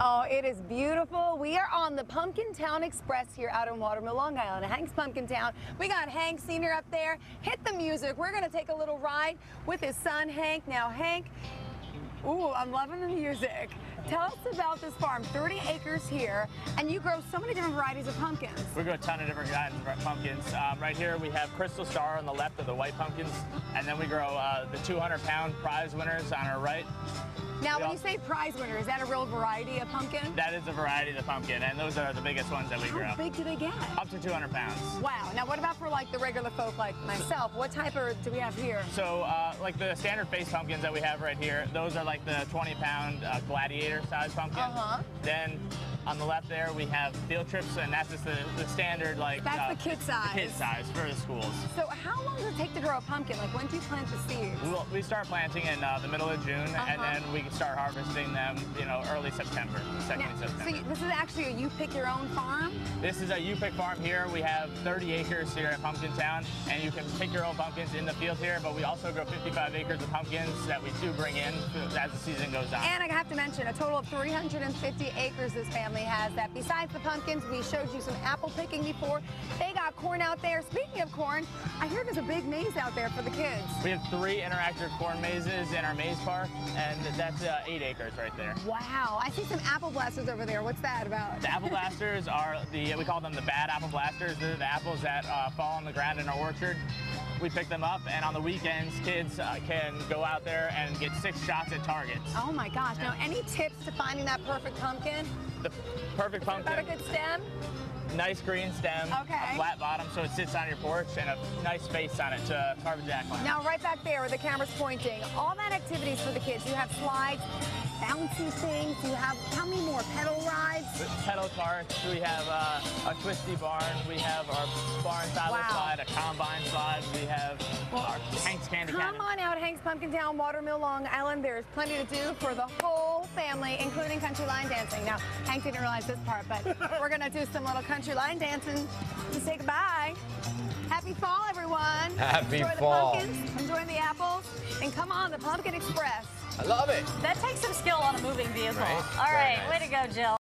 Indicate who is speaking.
Speaker 1: Oh, it is beautiful. We are on the Pumpkintown Express here out in Water Mill, Long Island. Hank's Pumpkintown. We got Hank Sr. up there. Hit the music. We're going to take a little ride with his son, Hank. Now, Hank, ooh, I'm loving the music. Tell us about this farm. 30 acres here, and you grow so many different varieties of pumpkins.
Speaker 2: We grow a ton of different kinds of pumpkins. Um, right here we have Crystal Star on the left of the white pumpkins, and then we grow uh, the 200 pound prize winners on our right.
Speaker 1: Now,
Speaker 2: We
Speaker 1: when you say prize winner, is that a real variety of pumpkin?
Speaker 2: That is a variety of the pumpkin, and those are the biggest ones that we grow.
Speaker 1: How big do they get?
Speaker 2: Up to 200 pounds.
Speaker 1: Wow. Now, what about for like the regular folk like myself? What type of do we have here?
Speaker 2: So, uh, like the standard face pumpkins that we have right here, those are like the 20 pound uh, gladiator size pumpkin.
Speaker 1: Uh-huh.
Speaker 2: Then on the left there we have field trips, and that's just the, the standard like
Speaker 1: That's
Speaker 2: uh,
Speaker 1: the kid size.
Speaker 2: the kid size for the schools.
Speaker 1: So, how long does it take to grow a pumpkin? Like, when do you plant the seeds?
Speaker 2: We'll, we start planting in uh, the middle of June,
Speaker 1: Uh-huh.
Speaker 2: and then we start harvesting them, you know, early September, second
Speaker 1: Now,
Speaker 2: of
Speaker 1: so
Speaker 2: September.
Speaker 1: you, this is actually a you pick your own farm.
Speaker 2: This is a you pick farm here. We have 30 acres here at Pumpkintown, and you can pick your own pumpkins in the field here. But we also grow 55 acres of pumpkins that we do bring in as the season goes on.
Speaker 1: And I have to mention, a total of 350 acres this family has. That besides the pumpkins, we showed you some apple picking before. They got corn out there. Speaking of corn, I hear there's a big maze out there for the kids.
Speaker 2: we have three interactive corn mazes in our maze park, and that's uh, eight acres right there.
Speaker 1: Wow, I see some apple blasters over there. What's that about?
Speaker 2: The apple blasters are the we call them the bad apple blasters. They're the apples that uh, fall on the ground in our orchard. We pick them up, and on the weekends, kids uh, can go out there and get six shots at targets.
Speaker 1: Oh my gosh. Now, any tips to finding that perfect pumpkin?
Speaker 2: The perfect
Speaker 1: About a
Speaker 2: pumpkin,
Speaker 1: good stem?
Speaker 2: nice green stem,
Speaker 1: Okay.
Speaker 2: a flat bottom so it sits on your porch, and a nice face on it to carve a jack-o'-lantern.
Speaker 1: Now, right back there where the camera's pointing, all that activities for the kids. You have slides, bouncy things. You have how many more? Pedal rides.
Speaker 2: pedal carts. We have uh, a twisty barn. We have our barn silo
Speaker 1: Wow.
Speaker 2: slide, a combine slide. We have our Hank's Candy
Speaker 1: Come
Speaker 2: Cannon.
Speaker 1: on out, Hank's Pumpkintown, Watermill, Long Island. There's plenty to do for the whole family, including country line dancing. Now, Hank didn't realize this part, but we're gonna do some little country line dancing to say goodbye. Happy fall, everyone.
Speaker 3: Happy
Speaker 1: enjoy
Speaker 3: fall.
Speaker 1: the pumpkins, enjoy the apples, and come on, the Pumpkin Express.
Speaker 3: I love it.
Speaker 4: That takes some skill on a moving vehicle.
Speaker 3: Right?
Speaker 4: All right,
Speaker 3: nice.
Speaker 4: way to go, Jill.